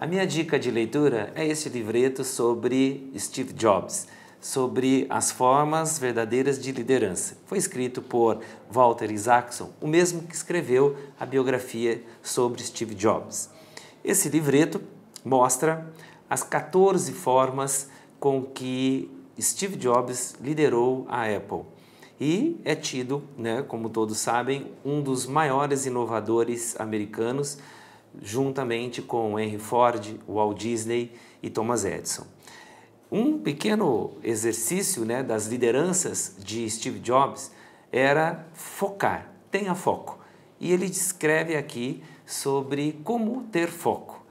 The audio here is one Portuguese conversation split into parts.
A minha dica de leitura é este livreto sobre Steve Jobs, sobre as formas verdadeiras de liderança. Foi escrito por Walter Isaacson, o mesmo que escreveu a biografia sobre Steve Jobs. Esse livreto mostra as 14 formas com que Steve Jobs liderou a Apple e é tido, né, como todos sabem, um dos maiores inovadores americanos juntamente com Henry Ford, Walt Disney e Thomas Edison. Um pequeno exercício né, das lideranças de Steve Jobs era focar, tenha foco. E ele descreve aqui sobre como ter foco.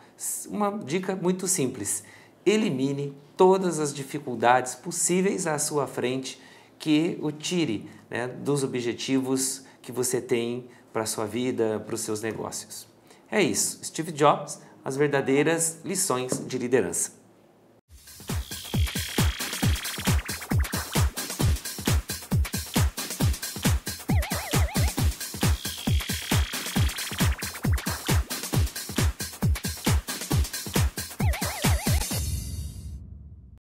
Uma dica muito simples: elimine todas as dificuldades possíveis à sua frente que o tire né, dos objetivos que você tem para a sua vida, para os seus negócios. É isso. Steve Jobs, as verdadeiras lições de liderança.